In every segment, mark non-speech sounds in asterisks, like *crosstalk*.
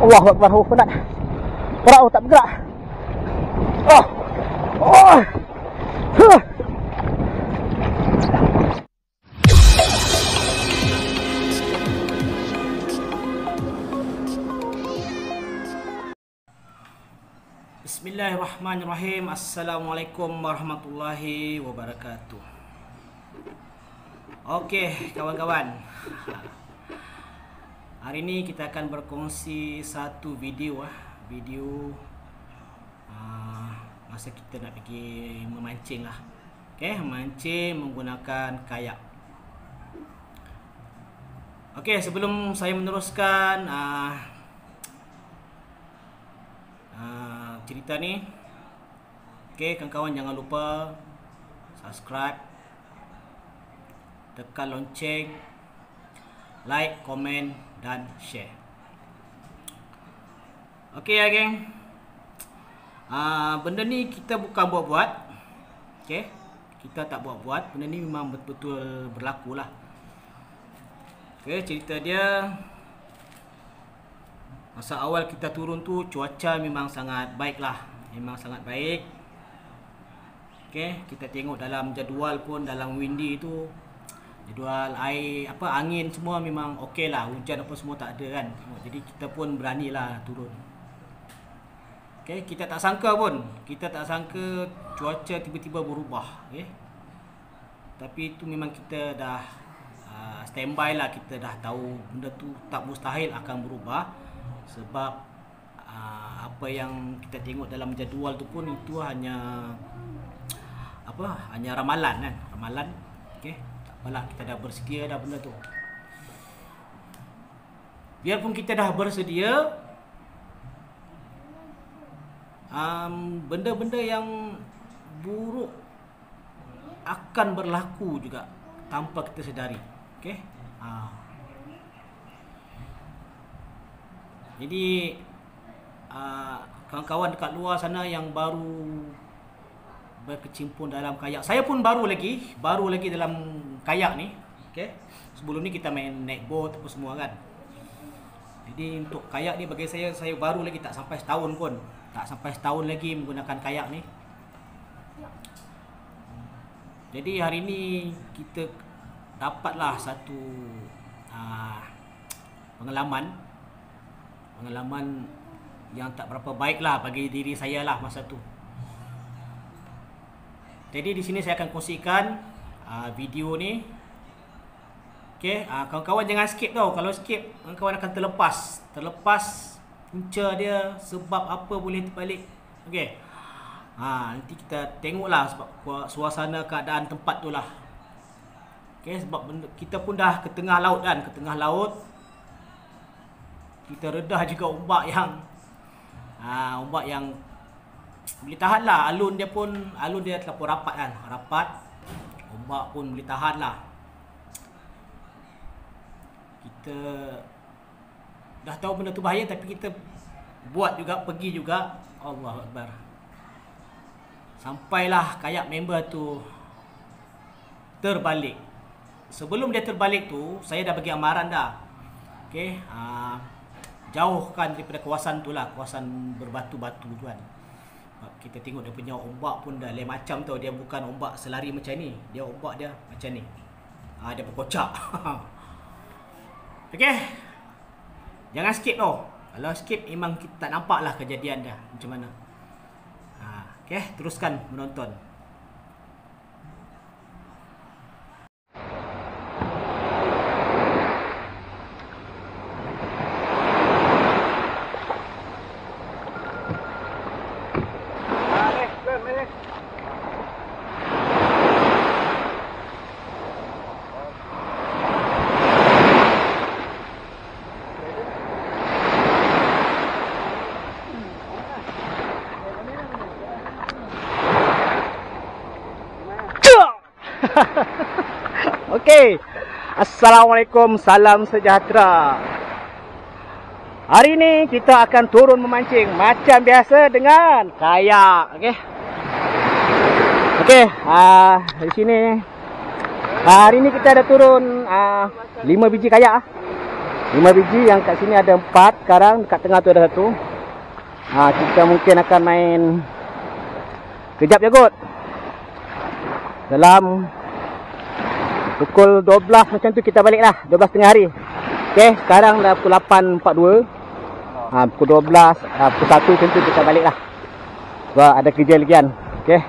Allah Akbar, oh penat. Oh tak bergerak. Oh. Oh. Huh. Bismillahirrahmanirrahim. Assalamualaikum warahmatullahi wabarakatuh. Okey, kawan-kawan. Hari ini kita akan berkongsi satu video ah, video uh, masa kita nak pergi memancing lah. Okey, memancing menggunakan kayak. Okey, sebelum saya meneruskan uh, uh, cerita ni, okey, kawan-kawan jangan lupa subscribe, tekan lonceng, like, komen dan share. Okey ya geng. Uh, benda ni kita bukan buat-buat. Okey. Kita tak buat-buat. Benda ni memang betul-betul berlaku lah. Okey, cerita dia Masa awal kita turun tu cuaca memang sangat baik lah Memang sangat baik Okay, kita tengok dalam jadual pun dalam windy tu Jadual air, apa angin semua memang okey lah. Hujan apa semua tak ada kan. Jadi kita pun berani lah turun. Okay, kita tak sangka pun. Kita tak sangka cuaca tiba-tiba berubah okay? Tapi itu memang kita dah uh, standby lah. Kita dah tahu benda tu tak mustahil akan berubah. Sebab uh, apa yang kita tengok dalam jadual tu pun itu hanya apa hanya ramalan kan. Ramalan apalah kita dah bersedia dah benda tu. Biarpun kita dah bersedia um, benda-benda yang buruk akan berlaku juga tanpa kita sedari. Okey? Uh, Jadi uh, kawan-kawan dekat luar sana yang baru berkecimpung dalam kayak. Saya pun baru lagi, baru lagi dalam kayak ni. Okey. Sebelum ni kita main naik boat apa semua kan. Jadi untuk kayak ni bagi saya saya baru lagi tak sampai setahun pun. Tak sampai setahun lagi menggunakan kayak ni. Jadi hari ni kita dapatlah satu uh, pengalaman pengalaman yang tak berapa baik lah bagi diri saya lah masa tu. Jadi di sini saya akan kongsikan uh, video ni. Okay, uh, kawan-kawan jangan skip tau. Kalau skip, kawan-kawan akan terlepas. Terlepas punca dia sebab apa boleh terbalik. Okay. Ha, nanti kita tengoklah sebab suasana keadaan tempat tu lah. Okay, sebab kita pun dah ke tengah laut kan. Ke tengah laut kita redah juga ombak yang ha, ombak yang boleh tahan lah alun dia pun alun dia terlalu rapat kan rapat ombak pun boleh tahan lah. Kita dah tahu benda tu bahaya tapi kita buat juga pergi juga. Allah Akbar. Sampailah kayak member tu terbalik. Sebelum dia terbalik tu saya dah bagi amaran dah. Okey ha, jauhkan daripada kawasan tu lah kawasan berbatu-batu tu kan kita tengok dia punya ombak pun dah lain macam tau. Dia bukan ombak selari macam ni. Dia ombak dia macam ni. Ha, dia berkocak. *laughs* Ok jangan skip tau. Kalau skip memang kita tak nampak lah kejadian dah. Macam mana? Ha, ok teruskan menonton Assalamualaikum, salam sejahtera. Hari ini kita akan turun memancing macam biasa dengan kayak, okey. Okey, ah uh, di sini uh, hari ini kita ada turun uh, 5 biji kayak ah. Lima biji yang kat sini ada empat sekarang dekat tengah tu ada satu. Ha, kita mungkin akan main kejap je kot. Dalam pukul 12 macam tu kita balik lah. 12 tengah hari. Okay, sekarang dah pukul 8.42. Ha, pukul 12, ha, pukul 1 macam tu kita balik lah. Sebab ada kerja lagi kan. Okay.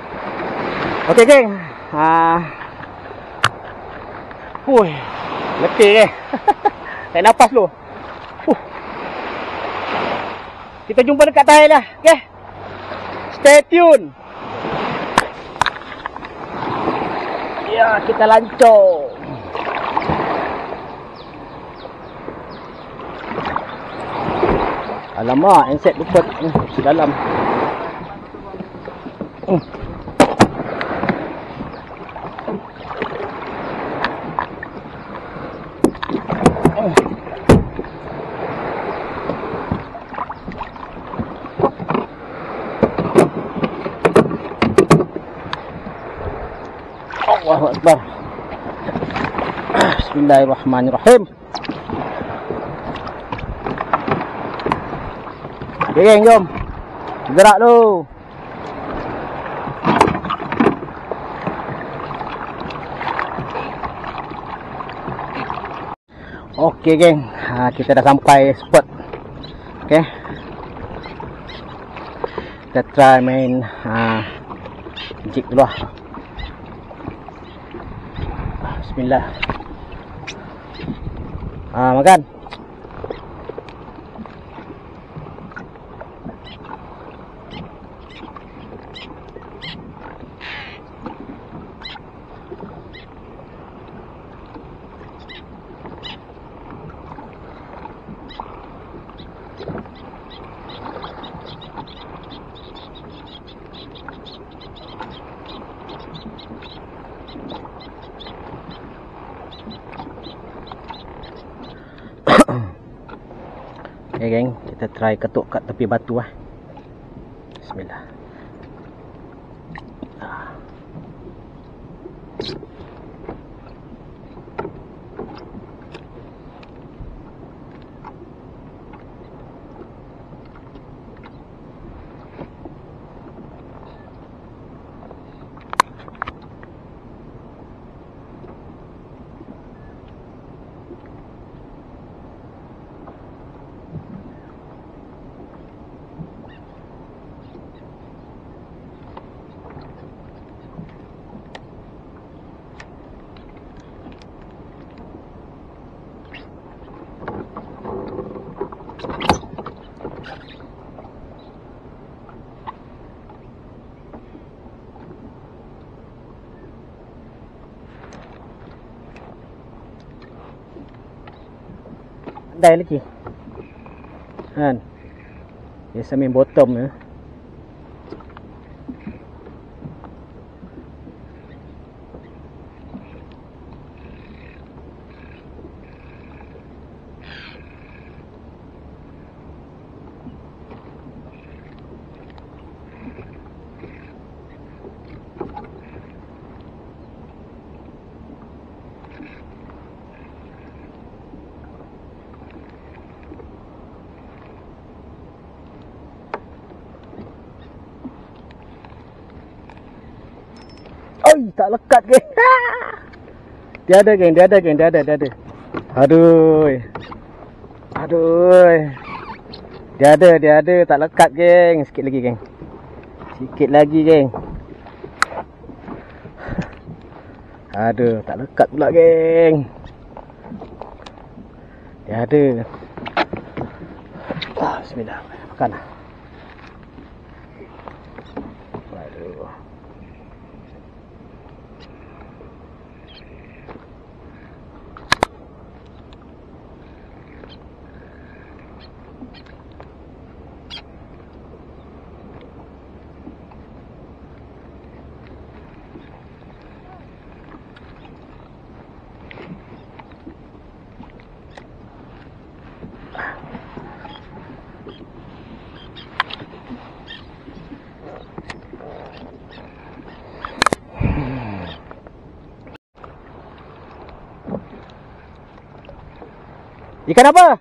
Okay geng. Ha. Fuh. Letih ke. Saya nafas. Fuh. Kita jumpa dekat tahil lah. Okay. Stay tune. Ya, kita lancor. Alamak, insect lupa uh, dalam. Allahu Akbar. Bismillahirrahmanirrahim. Geng, jom. Gerak lu. Okey, geng. Ha, kita dah sampai spot. Okey. Kita try main ha, jig dulu lah. Bismillah. Ah, makan. Okay geng, kita try ketuk kat tepi batu lah. Bismillah. Ah. Pandai lagi. Kan. Biasa main bottom ya. Oi, tak lekat geng. Dia ada geng, dia ada geng, dia ada, dia ada. Aduh. Aduh. Dia ada, dia ada, tak lekat geng. Sikit lagi geng. Sikit lagi geng. Aduh, tak lekat pula geng. Dia ada. Ah, bismillah. Makanlah. Ikan apa?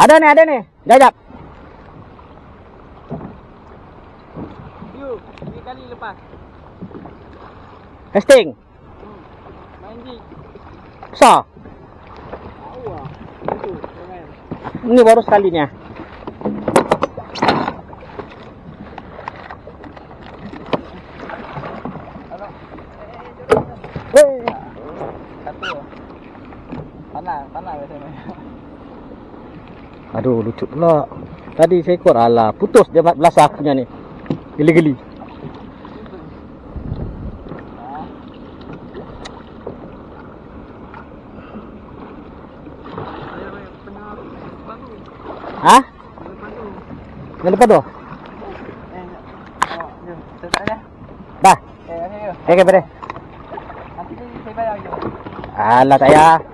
Ada ni, ada ni. Jap. You, tiga kali lepas. Casting. Hmm. Main jig. Besar. Tahu. Ini baru sekalinya. Hei. Satu. Panas, panas biasanya. Aduh, lucu pula. Tadi saya ikut. Alah, putus dia belasah punya ni. Geli-geli. Ha? Yang depan tu? Dah. Eh, okay, boleh. Alah, tak payah.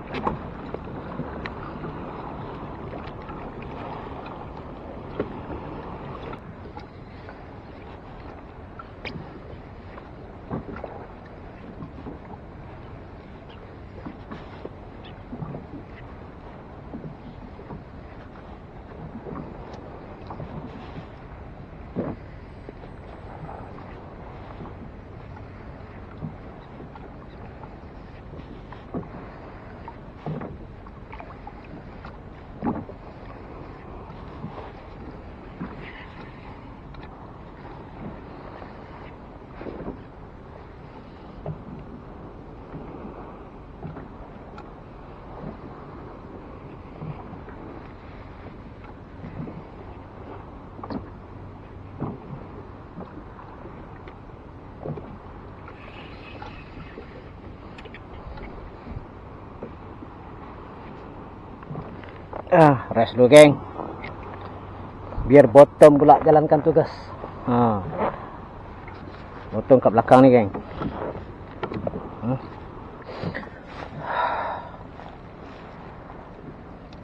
Ah, rest dulu, geng. Biar bottom pula jalankan tugas. Ha. Bottom kat belakang ni, geng. Hmm.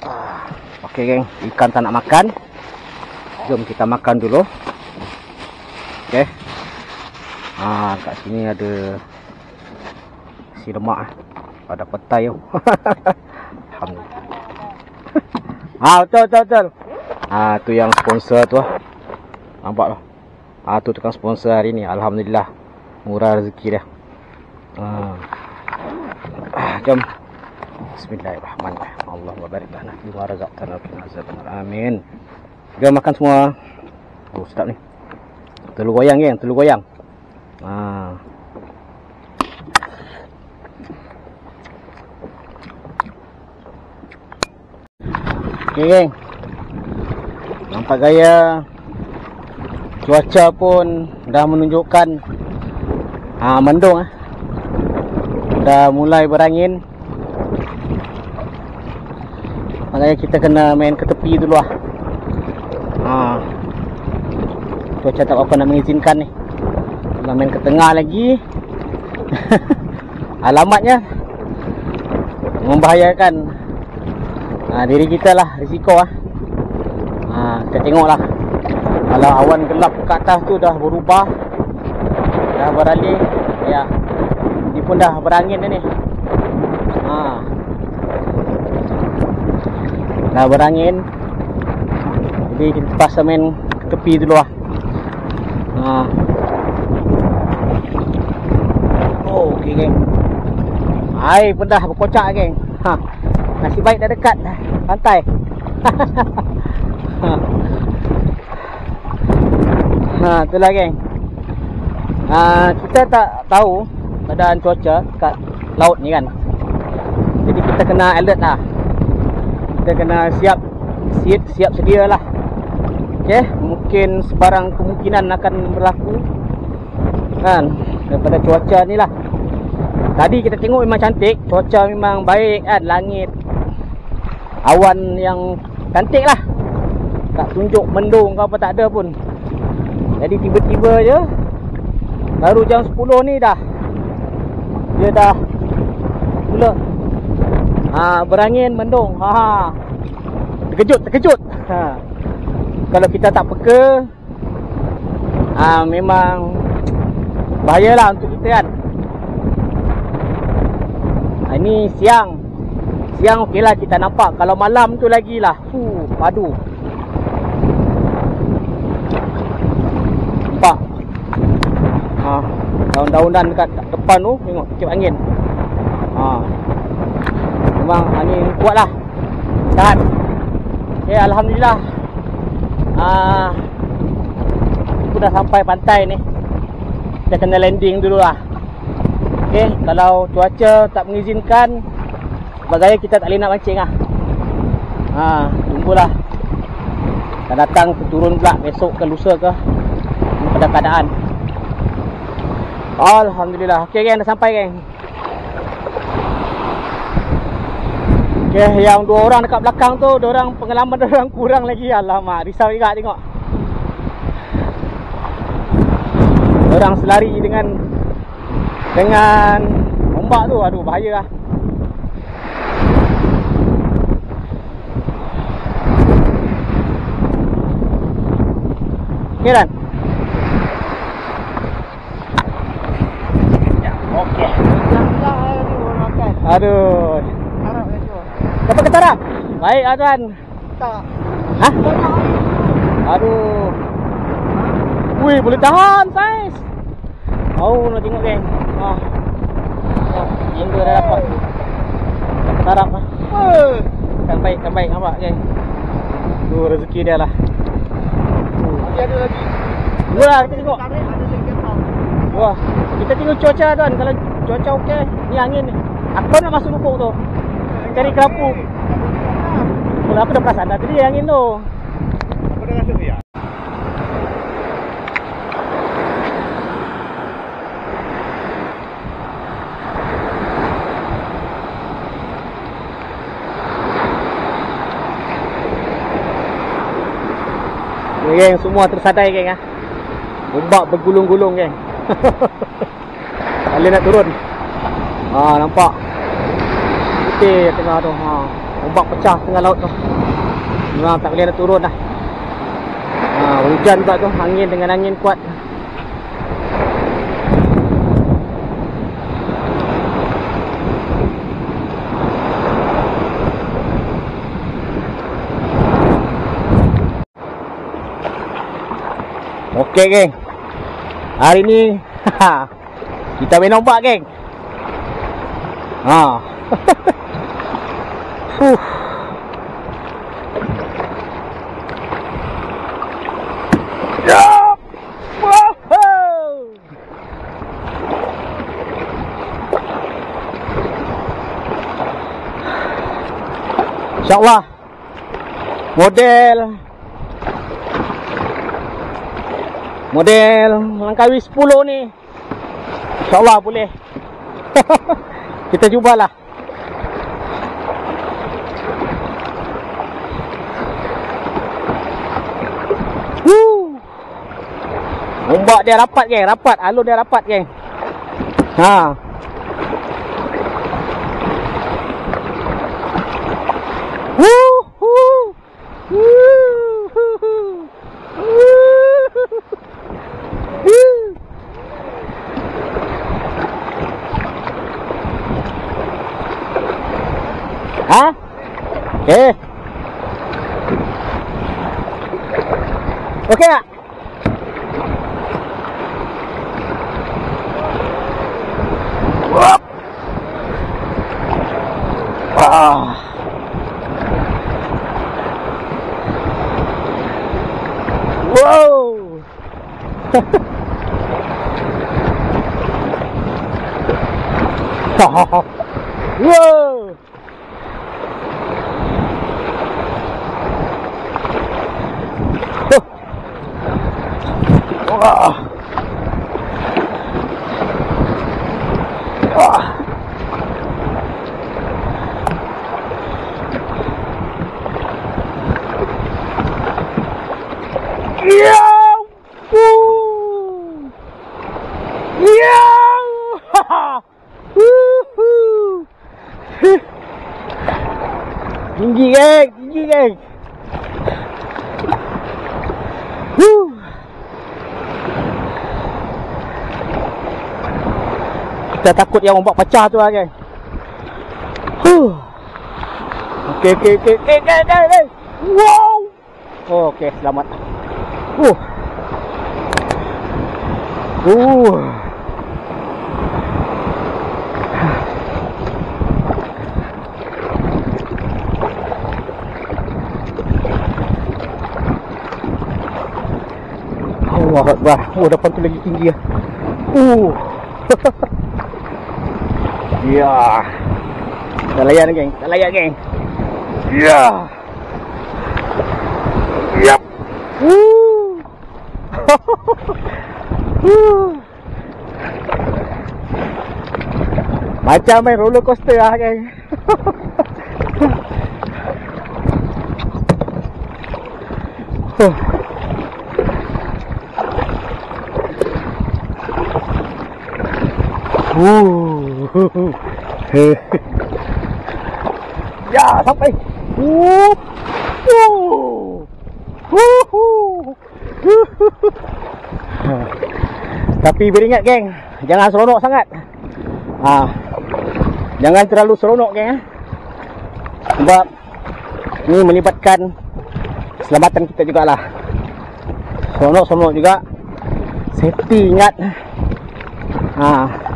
Ah, Okey, geng. Ikan tak nak makan. Jom kita makan dulu. Okey. Ah, kat sini ada si lemak. eh. Ada petai tu. *laughs* Alhamdulillah. Ha betul betul betul. Ha tu yang sponsor tu ah. Nampak. Ha tu tukang sponsor hari ni. Alhamdulillah. Murah rezeki dia. Ha. Jom. Bismillahirrahmanirrahim. Allahumma barik lana fi ma razaqtana wa qina azabannar. Amin. Jom makan semua. Oh sedap ni. Telur goyang geng, telur goyang. Ha. Okey geng. Nampak gaya cuaca pun dah menunjukkan ha, mendung ah. Dah mulai berangin. Makanya kita kena main ke tepi dulu ah. Ha. Cuaca tak apa nak mengizinkan ni. Kalau main ke tengah lagi. *laughs* Alamatnya membahayakan ha, diri kita lah risiko ah. Ha, kita tengok lah Kalau awan gelap ke atas tu dah berubah Dah beralih Ya Ni pun dah berangin dah ni ha. Dah berangin Jadi kita ke tepi dulu lah ha. Oh ok geng Air pun dah berkocak geng ha. Nasib baik dah dekat pantai *laughs* ha. itulah geng. Ha, kita tak tahu keadaan cuaca kat laut ni kan. Jadi kita kena alert lah. Kita kena siap siap, siap sedia lah. Okay, mungkin sebarang kemungkinan akan berlaku kan daripada cuaca ni lah. Tadi kita tengok memang cantik, cuaca memang baik kan, langit awan yang cantik lah tak tunjuk mendung ke apa tak ada pun jadi tiba-tiba je baru jam 10 ni dah dia dah mula ha, berangin mendung ha, ha. terkejut terkejut ha. kalau kita tak peka ha, memang bahayalah untuk kita kan Ini siang. Siang okeylah kita nampak. Kalau malam tu lagi lah. Fuh, padu. Nampak. Ha, daun-daunan dekat depan tu tengok kecil angin. Ha. Memang angin kuatlah. Tahan. Okay, alhamdulillah. Ah, kita dah sampai pantai ni. Kita kena landing dulu lah. Okay, kalau cuaca tak mengizinkan, sebagainya kita tak boleh nak mancing lah. Ha, tunggulah. Akan datang turun pula besok ke lusa ke. Pada keadaan. Alhamdulillah. Okay, geng, dah sampai geng. Okay, yang dua orang dekat belakang tu, orang pengalaman *laughs* orang kurang lagi. Alamak, risau juga tengok. Orang selari dengan dengan ombak tu, aduh bahaya lah. Dan? Okey. Aduh. Dapat ketarap? Baik, Azwan. Tak. Hah? Aduh. Wih, boleh tahan saiz. Oh, nak tengok geng. Ah. Oh, yang dah dapat. Ketarap lah. Kan baik, kan baik. Nampak geng. Tu rezeki dia lah. Masih ada lagi. Dua lah, kita tengok. Lagi. Wah, kita tengok cuaca tuan. Kalau cuaca okey, ni angin ni. Aku nak masuk lubuk tu. Cari kerapu. Kalau aku dah perasan dah tadi angin tu. Apa dah rasa dia? Geng, semua tersadai geng ah. Ombak bergulung-gulung geng. *laughs* Tak boleh nak turun. Ha, nampak. Putih tengah tu. Ha. Ombak pecah tengah laut tu. Memang tak boleh nak turun dah. Ha, hujan pula tu, angin dengan angin kuat. Okey geng. Hari ni kita main ombak geng. Ha. *laughs* Fuh. Ya. InsyaAllah Model Model Langkawi 10 ni. InsyaAllah boleh. *laughs* Kita cubalah. Ombak dia rapat geng. Rapat. Alur dia rapat geng. Ha Iya. Tinggi geng, tinggi. Wuh. Kita takut yang ombak pecah tu lah geng. Huh. Okey, okey, okey, okey, okey, okey, okey. Wow. Oh, okey, selamat. Uh. Uh. Akbar. Oh, depan tu lagi tinggi ah. Uh. *laughs* ya. Tak layan geng. Tak layan geng. Ya. Yap. Uh. *laughs* Uh. Macam main roller coaster lah geng. Huh. *laughs* Uh. *laughs* ya, sampai. Tapi beringat geng, jangan seronok sangat. Ha. Jangan terlalu seronok geng eh. Sebab ni melibatkan keselamatan kita jugalah. Seronok-seronok juga. Safety ingat. Ha.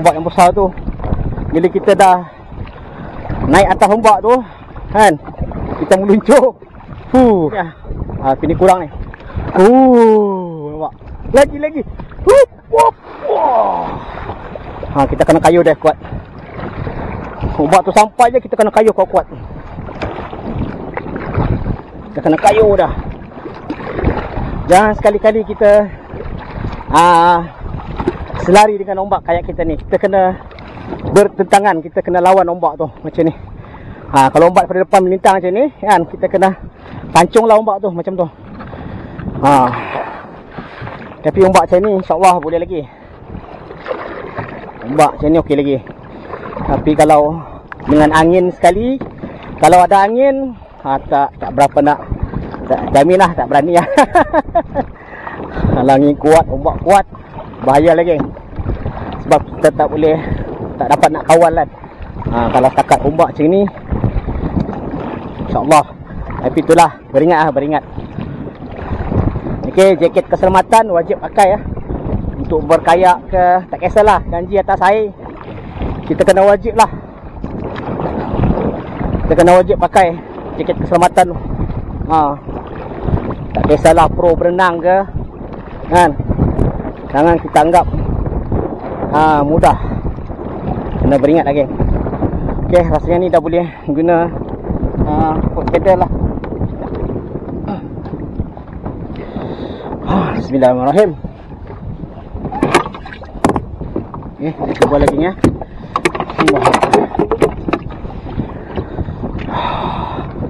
Ombak yang besar tu. Bila kita dah Naik atas ombak tu Kan Kita meluncur. Fuh. Ya. ha, Sini kurang ni. Fuh. Nampak Lagi lagi. Hup, wah. ha, Kita kena kayu dah kuat. Ombak tu sampai je Kita kena kayu kuat-kuat. Kita kena kayu dah. Jangan sekali-kali kita Ah, selari dengan ombak kayak kita ni. Kita kena bertentangan, kita kena lawan ombak tu macam ni. Ha, kalau ombak pada depan melintang macam ni, kan kita kena pancunglah ombak tu macam tu. Ha. Tapi ombak macam ni insya-Allah boleh lagi. Ombak macam ni okey lagi. Tapi kalau dengan angin sekali, kalau ada angin, ha, tak tak berapa nak tak, jamin lah tak berani lah. *laughs* Kalau angin kuat, ombak kuat, bahaya lagi. Sebab kita tak boleh, tak dapat nak kawal kan. Ha, kalau setakat ombak macam ni, insyaAllah. Tapi itulah, beringat lah, beringat. Okey, jaket keselamatan wajib pakai ya. Untuk berkayak ke, tak kisahlah, janji atas air. Kita kena wajib lah. Kita kena wajib pakai jaket keselamatan. Ha. Tak kisahlah pro berenang ke, Kan? Jangan kita anggap ha, mudah. Kena beringat lagi. Okey, rasanya ni dah boleh guna ha, foot pedal lah. Ha, Bismillahirrahmanirrahim. Okey, kita cuba lagi ya.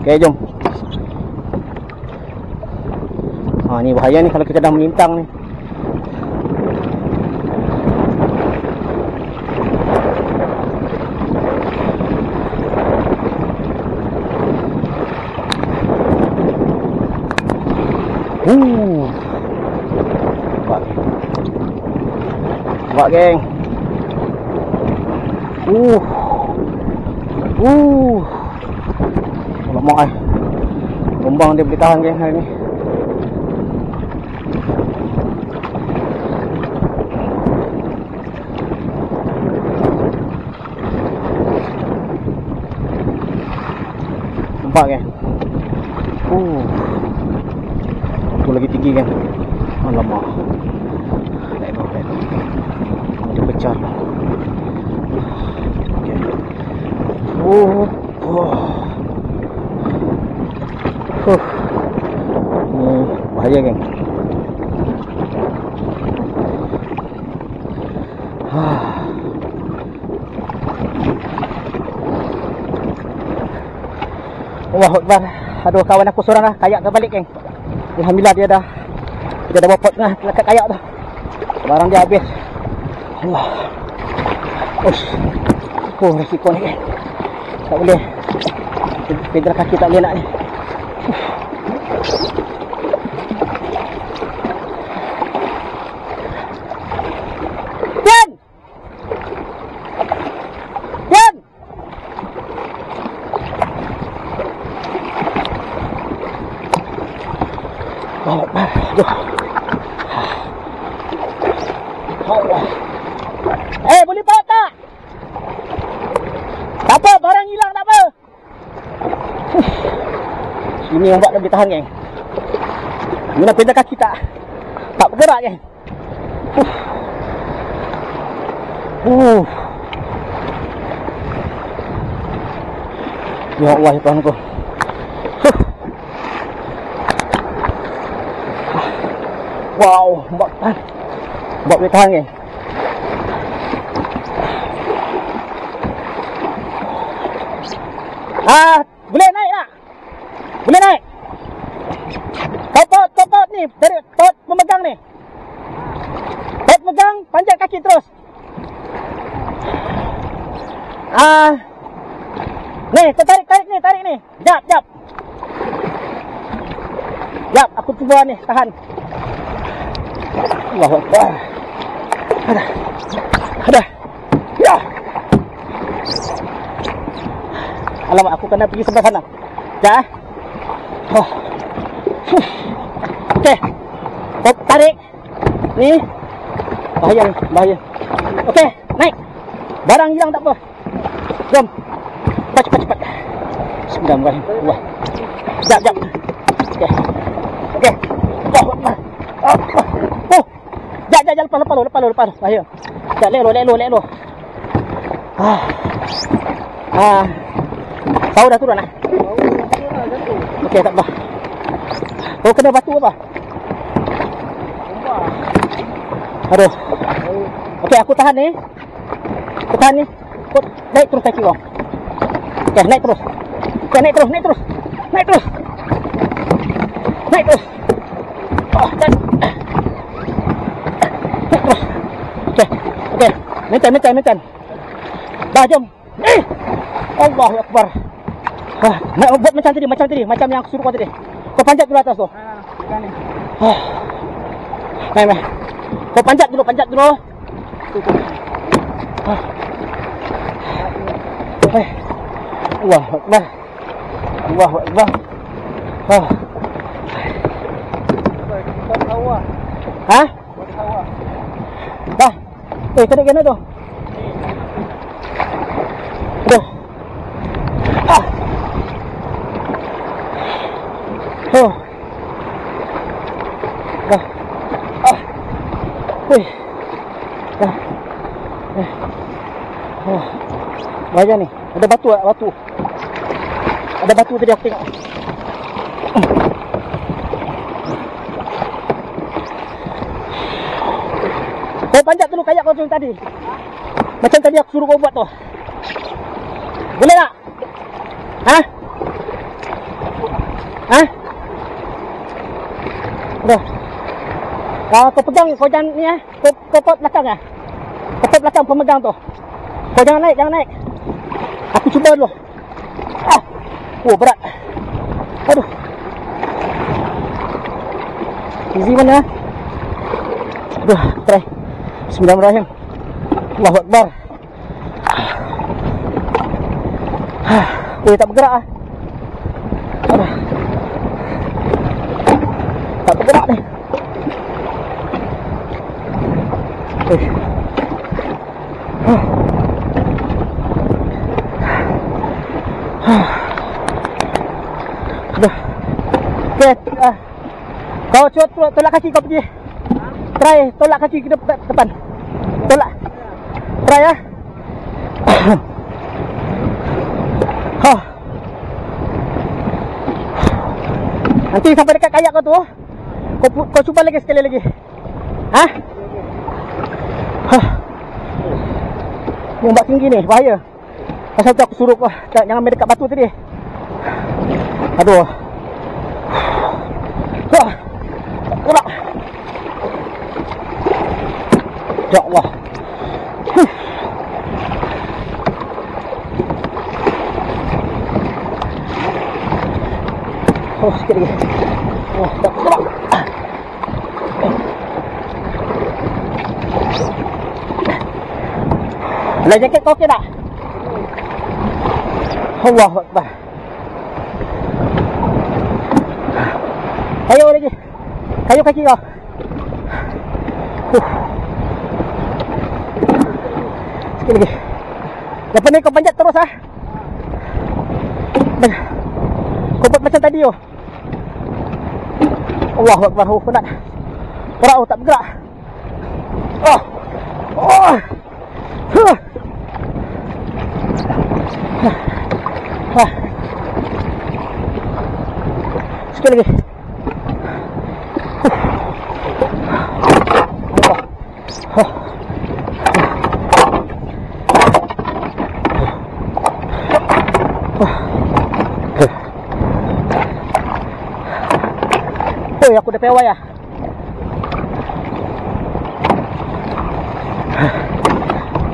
Okey, jom. Ha ni bahaya ni kalau kita dah melintang ni. Uh. Buat. Buat geng. Uh. Uh. Alamak eh. Gombang dia boleh tahan geng hari ni. Nampak kan? Uh. Tu lagi tinggi kan? Alamak. Lain bawah, lain bawah. Dia pecah. Okay. Oh. Oh. Ni bahaya kan? Ah. Allah Akbar. Aduh kawan aku seorang dah kayak terbalik geng. Alhamdulillah dia dah dia dah bawa pot tengah dekat kayak tu. Barang dia habis. Allah. Ush. Oh, risiko ni geng. Tak boleh. Pedal kaki tak boleh nak ni. Pian! Pian! Oh, aduh. Allah. Eh, boleh pak tak? Tak apa, barang hilang tak apa. Lebih tahan, geng. Mana pedal kaki tak? Tak bergerak, geng. Uh. Ya Allah, ya Tuhanku. Huh. Wow, buat tahan. Buat boleh tahan, geng. Ah, boleh naik tak? Boleh naik? Topot, topot ni. Dari topot memegang ni. Topot pegang, panjat kaki terus. Ah. Ni, kau tarik, tarik ni, tarik ni. Jap, jap. Jap, cuba ni, tahan. Allahu Akbar. Ada. Ada. Ya. Alamak, aku kena pergi sebelah sana. Sekejap eh. Oh. Okey. Kau tarik. Ni. Bahaya ni, bahaya. Okey, naik. Barang hilang tak apa. Jom. Cepat, cepat, cepat. Bismillahirrahmanirrahim. Wah. Sekejap, sekejap. Okey. Okey. Allahu Akbar. Oh. Oh. Sekejap, sekejap, lepas, lepas, lepas, lepas, lepas. Bahaya. Sekejap, lek lo, lek lo, lek lo. Ah. Ah. Tahu dah turun lah. Okey, tak apa. Oh, kena batu apa? Aduh. Okey, aku tahan ni. Aku tahan ni. Kau naik terus kaki kau. Okey, naik terus. Okey, naik terus, naik terus. Naik terus. Naik terus. Oh, dan. Naik terus. Okey. Maintain, maintain, maintain. Dah, jom. Eh! Allahu Akbar. Ah, nak buat macam tadi, macam tadi, macam yang aku suruh kau tadi. Kau panjat dulu atas tu. Ah. Main, main. Kau panjat dulu, panjat dulu. Tu, tu. Ah. Eh. Allahu Akbar. Allahu Akbar. Ah. Ha? Dah. Eh, kena kena tu. Aduh. Ah. Oh. Dah. Ah. Wih. Dah. Eh. Oh. Bahaya ni. Ada batu tak? Batu. Ada batu tadi aku tengok. Kau panjat dulu kayak kau tadi. Macam tadi aku suruh kau buat tu. Boleh tak? Ha? Ha? Dah. Ah, kau pegang, kau jangan ni eh. Kau, kau belakang eh. Kau belakang pemegang tu. Kau jangan naik, jangan naik. Aku cuba dulu. Ah. Oh, berat. Aduh. Easy mana? Aduh, try. Bismillahirrahmanirrahim. Allahu Akbar. Boleh tak bergerak ah. Aduh. Tak bergerak ni. Eh. Okay. ah. Kau cuba tolak kaki kau pergi. Try tolak kaki ke depan. depan. Tolak. Try ya. Ha. Nanti sampai dekat kayak kau tu, kau kau cuba lagi sekali lagi. Ha? Ha. Ni ombak tinggi ni, bahaya. Pasal tu aku suruh kau jangan main dekat batu tadi. Aduh. Ha. Gerak. Ya Allah. Huh. Oh, sikit lagi. Lah jaket kau okey tak? Allah Akbar. Kayu lagi. Kayu kaki kau. Sikit lagi. Lepas ni kau panjat terus ah. Kau buat macam tadi oh. Allah Akbar. Oh, penat. Perak oh, tak bergerak. Oh. Oh. Huh. Sikit lagi. Allah. Ah. Pewai ah.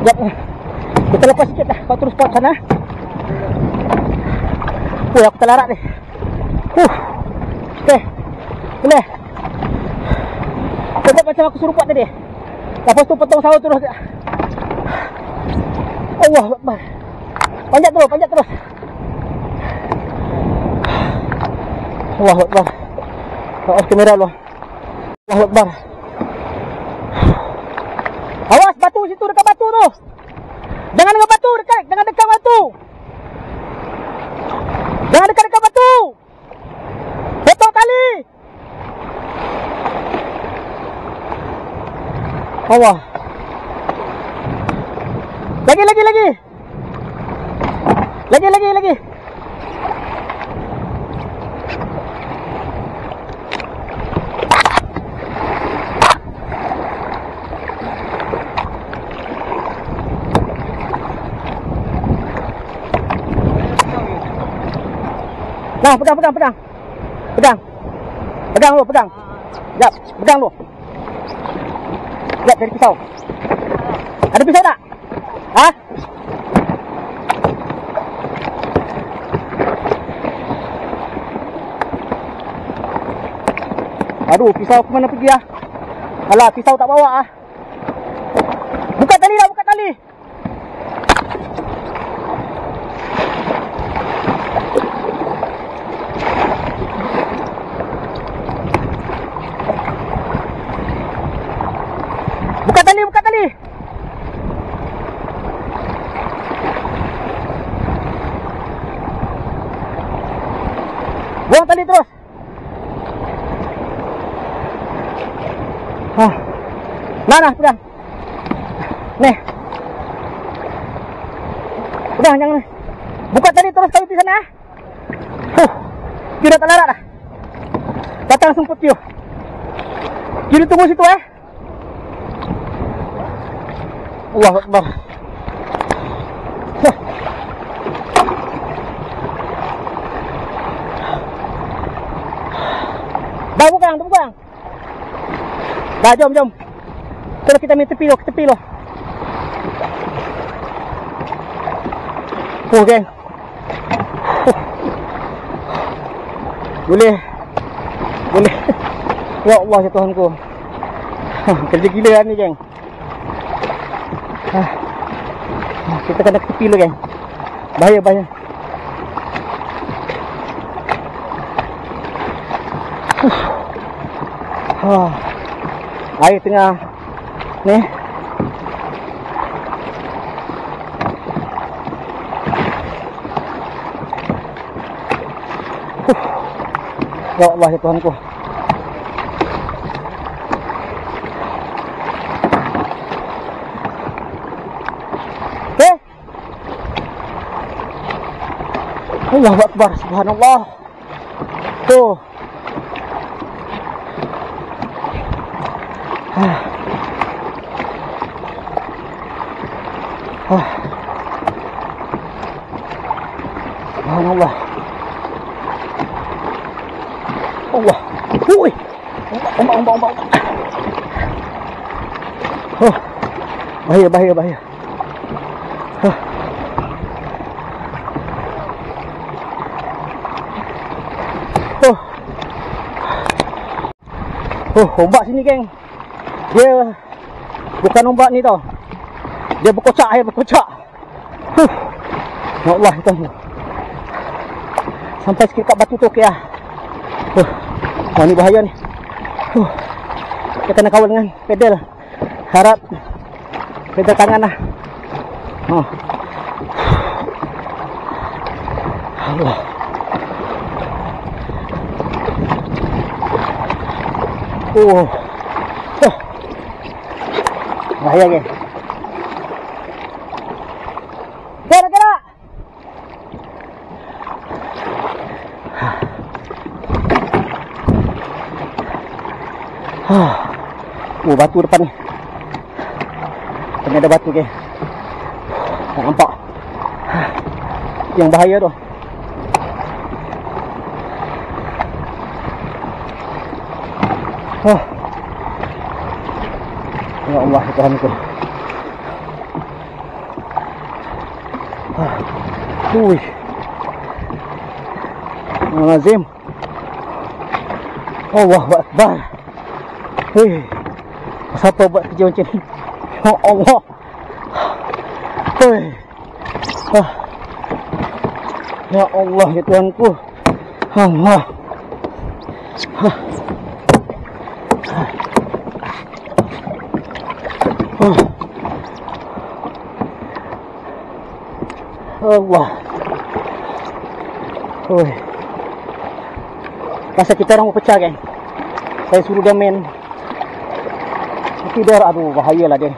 Sekejap ni. Kita lepas sikit dah. Kau terus kuat sana. Oi, aku terlarat ni. Huh. Okey. Boleh. Kau buat macam aku suruh buat tadi. Lepas tu potong sawah terus. Allah. Panjat terus, panjat terus. Allah Akbar. Oh, kamera lu. Allah Akbar. Awas batu situ dekat batu tu. Jangan dekat batu dekat, jangan dekat batu. Jangan dekat dekat batu. Betul kali. Allah. Lagi lagi lagi. Lagi lagi lagi. Nah, pegang, pegang, pegang. Pegang. Pegang lu, pegang. Jap, pegang lu. Jap, cari pisau. Ada pisau tak? Ha? Aduh, pisau ke mana pergi ah? Alah, pisau tak bawa ah. Buka tali dah, buka tali. Buka tali, buka tali. Tali terus. Hah. Nah, nah, pegang. Nih. Pegang, jangan. Buka tali terus kau di sana. ah. Huh. Kira tak larat dah. Datang langsung putih. Kira tunggu situ eh. Allah Akbar. Huh. Dah bukan, dah bukan. Dah, jom, jom. Terus kita main tepi lo, ke tepi lo. Oh, geng. Boleh. Boleh. *laughs* Ya Allah, ya Tuhanku. Kerja gila ni, geng. Kita kena ke tepi dulu geng Bahaya bahaya Huh. Air tengah. Ni. Ya Allah ya Tuhanku Okay Allahu Akbar Subhanallah Tuh Ah. Ah. Subhanallah Allah Ui Ombak, ombak, ombak, ombak Oh Bahaya, bahaya, bahaya Ah. Oh. Oh, ombak sini geng. Dia bukan ombak ni tau. Dia berkocak air berkocak. Huh. Ya Allah itu. Sampai sikit kat batu tu okey lah. Huh. Wah ni bahaya ni. Huh. Kita kena kawal dengan pedal. Harap pedal tangan lah. Oh. Allah. Oh. Bahaya? Gerak, gerak. Ah. Oh, batu depan ni. Kena ada batu ke. Tak nampak. Yang bahaya tu. Oh. Ya Allah, Tuhan ku. Ah. Ui. Azim. Allah Akbar. Hei. Siapa buat kerja macam ni? Ya Allah. Hei. Ah. Ya Allah, ya Tuhanku. Allah. Allah. Oi. Masa kita orang pecah kan. Saya suruh dia main. Dia aduh bahayalah dia.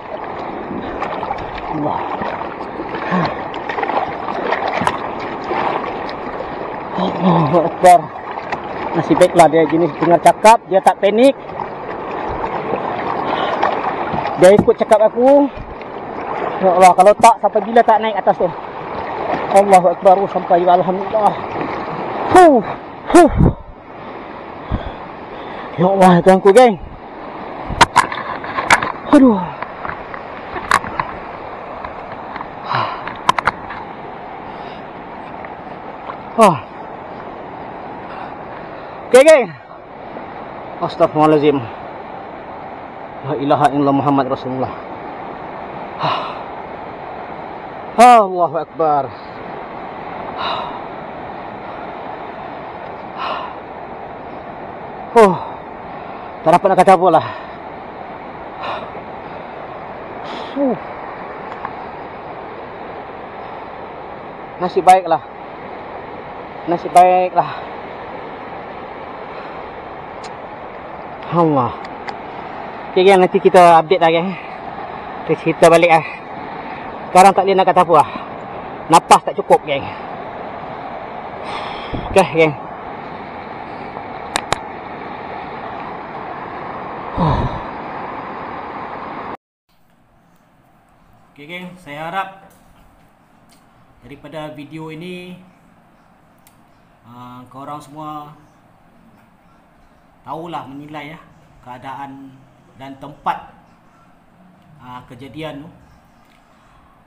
Allah. Allah Akbar. Nasib baiklah dia jenis dengar cakap, dia tak panik. Dia ikut cakap aku. Ya Allah, kalau tak sampai bila tak naik atas tu. Allah Akbar sampai Alhamdulillah. Huh. Huh. Ya Allah, Tuhan ku geng. Aduh. Ah. Okay, geng. Astaghfirullahalazim. La ilaha illallah Muhammad Rasulullah. Allahu Akbar. Oh. Tak dapat nak kata apa lah. Nasib baiklah. Nasib baiklah. Allah. Okay, gang, nanti kita update lah, gang. Kita cerita balik lah. Sekarang tak boleh nak kata apa lah. Napas tak cukup, gang. Okay, gang. Okay geng, saya harap daripada video ini uh, korang semua tahulah menilai ya keadaan dan tempat uh, kejadian tu.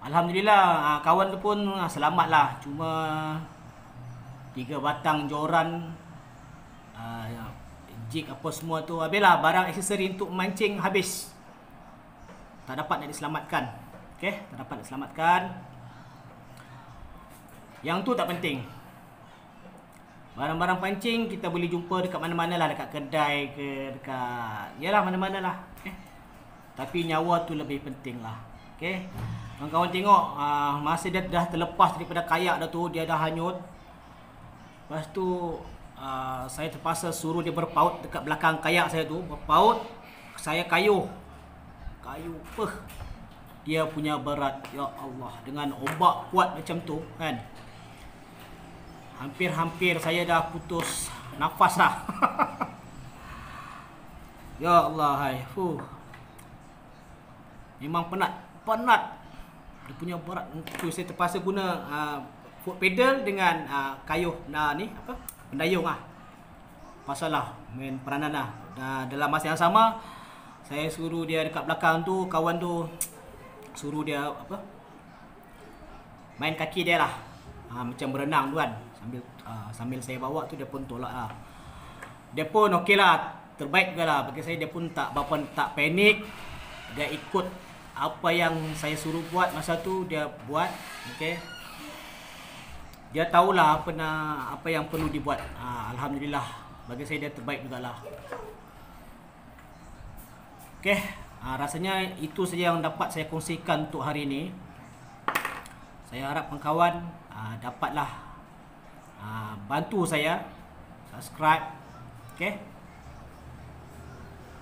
Alhamdulillah uh, kawan tu pun uh, selamatlah. Cuma tiga batang joran uh, jig apa semua tu habislah barang aksesori untuk mancing habis. Tak dapat nak diselamatkan okey tak dapat diselamatkan yang tu tak penting. Barang-barang pancing kita boleh jumpa dekat mana-mana lah dekat kedai ke dekat yalah mana-mana lah okay? tapi nyawa tu lebih penting lah okey. Kawan-kawan tengok uh, masa dia dah terlepas daripada kayak dah tu dia dah hanyut. Lepas tu uh, saya terpaksa suruh dia berpaut dekat belakang kayak saya tu berpaut saya kayuh. Kayu peh dia punya berat ya Allah. Dengan ombak kuat macam tu kan? Hampir-hampir saya dah putus nafas dah. *laughs* Ya Allah hai. Fuh. memang penat penat. Dia punya berat tu saya terpaksa guna uh, foot pedal dengan uh, kayuh nah ni apa? Pendayung ah. Pasal lah main peranan lah. Dan dalam masa yang sama saya suruh dia dekat belakang tu kawan tu suruh dia apa main kaki dia lah. Ha, macam berenang tu kan. Sambil uh, sambil saya bawa tu dia pun tolak lah. Dia pun okey lah terbaik juga lah. Bagi saya dia pun tak berapa tak panik. Dia ikut apa yang saya suruh buat masa tu dia buat okey. Dia tahulah apa nak apa yang perlu dibuat. Ha, alhamdulillah. Bagi saya dia terbaik jugalah okey ha, rasanya itu saja yang dapat saya kongsikan untuk hari ini. Saya harap kawan-kawan ha, dapatlah ha, bantu saya subscribe okey?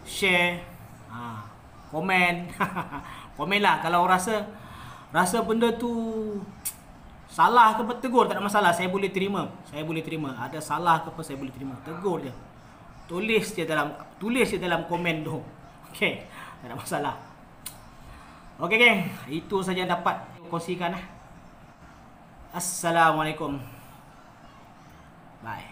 Share ha, komen. *laughs* Komen lah. Kalau rasa rasa benda tu salah ke tegur tak ada masalah. Saya boleh terima. Saya boleh terima. Ada salah ke apa saya boleh terima. Tegur je. Tulis je dalam tulis je dalam komen tu. *laughs* Okey tak ada masalah. Okey geng. Itu saja yang dapat kongsikan eh. assalamualaikum. Bye